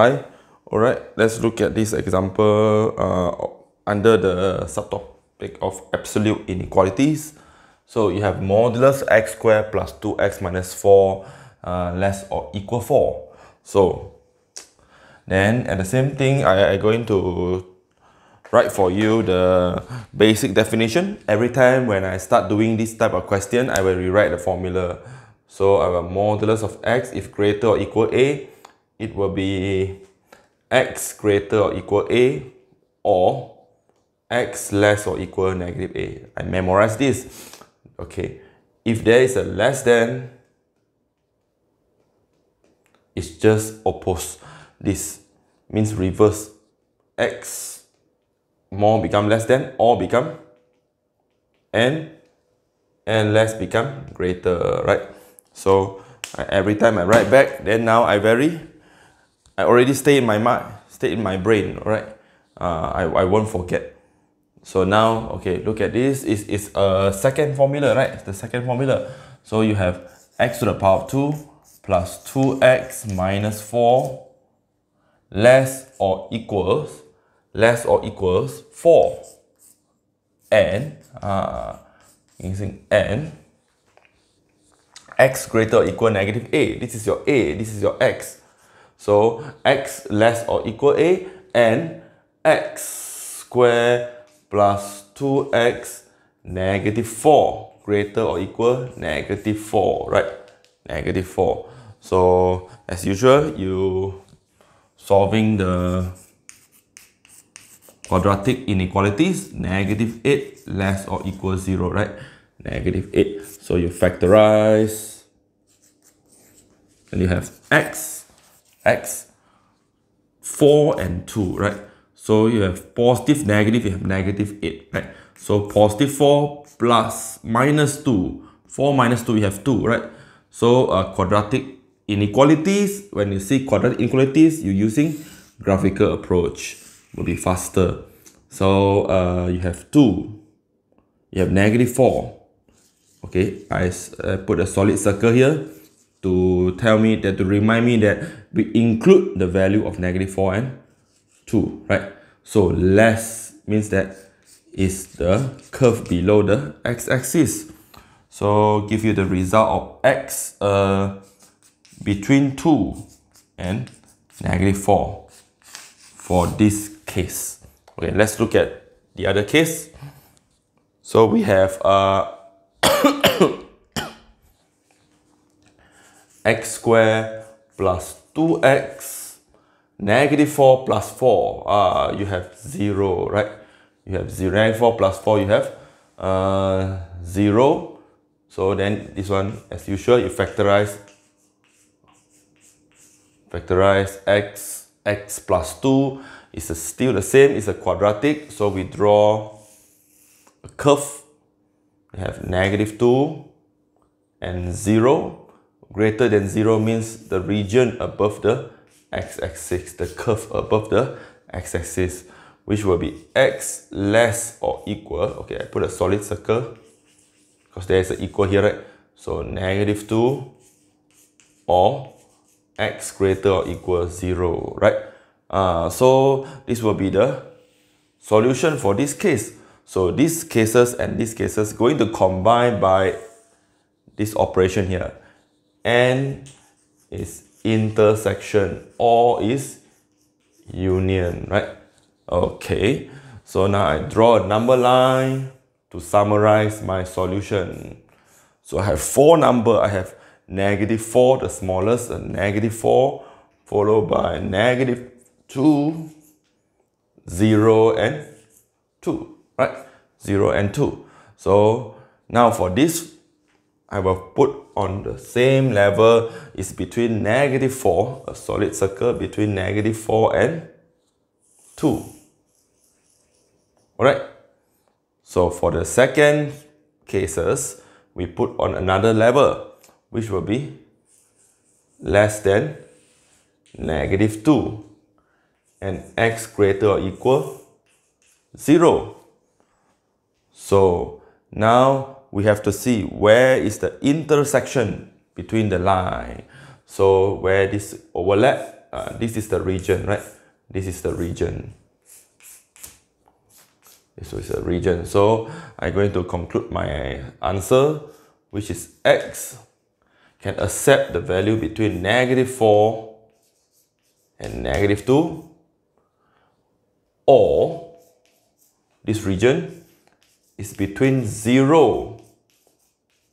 Alright, let's look at this example uh, under the subtopic of absolute inequalities. So you have modulus x squared plus 2x minus 4 uh, less or equal 4. So then at the same thing, I, am going to write for you the basic definition. Every time when I start doing this type of question, I will rewrite the formula. So our modulus of x if greater or equal a it will be x greater or equal a or x less or equal negative a. I memorize this. Okay, if there is a less than, it's just oppose. This means reverse x more become less than or become and and less become greater, right? So every time I write back, then now I vary I already stay in my mind, stay in my brain, right? Uh, I, I won't forget. So now, okay, look at this. It's, it's a second formula, right? It's the second formula. So you have x to the power of 2 plus 2x minus 4 less or equals less or equals 4 and uh, using n x greater or equal negative a. This is your a, this is your x. So x less or equal a and x square plus 2x negative 4 greater or equal negative 4, right? Negative 4. So as usual, you solving the quadratic inequalities, negative 8 less or equal 0, right? Negative 8. So you factorize and you have x x 4 and 2 right? So you have positive negative you have negative 8 right? So positive 4 plus minus 2 4 minus 2 you have 2 right? So uh, quadratic inequalities when you see quadratic inequalities you're using graphical approach will be faster. So uh, you have 2 you have negative 4 okay I uh, put a solid circle here to tell me that to remind me that we include the value of negative 4 and 2 right? So less means that is the curve below the x-axis. So give you the result of x uh, between 2 and negative 4 for this case. Okay let's look at the other case. So we have uh, x squared plus 2x negative 4 plus 4 uh, you have 0 right? You have 0 negative 4 plus 4 you have uh, 0 so then this one as usual you factorize factorize x x plus 2 is still the same it's a quadratic. So we draw a curve. We have negative 2 and 0 greater than 0 means the region above the x-axis, the curve above the x-axis, which will be x less or equal. Okay, I put a solid circle because there is an equal here, right? So negative 2 or x greater or equal 0, right? Uh, so this will be the solution for this case. So these cases and these cases going to combine by this operation here and is intersection or is union, right? Okay, so now I draw a number line to summarize my solution. So I have four number, I have negative 4, the smallest, and negative 4, followed by negative 2, 0, and 2, right? 0 and 2. So now for this, I will put on the same level is between negative 4, a solid circle between negative 4 and 2. Alright, so for the second cases, we put on another level, which will be less than negative 2 and x greater or equal 0. So now we have to see where is the intersection between the line. So where this overlap uh, this is the region, right? This is the region. This is a region. So I'm going to conclude my answer, which is x can accept the value between negative 4 and negative 2 or this region is between 0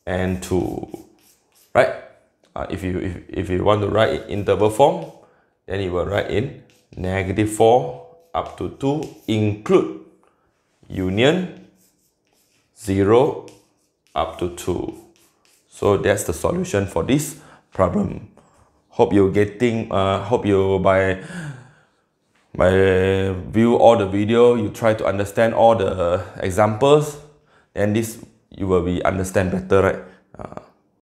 and 2 right uh, if you if, if you want to write in interval form then you will write in negative 4 up to 2 include union 0 up to 2 so that's the solution for this problem. Hope you're getting, uh, hope you by, by view all the video, you try to understand all the examples and this you will be understand better, right?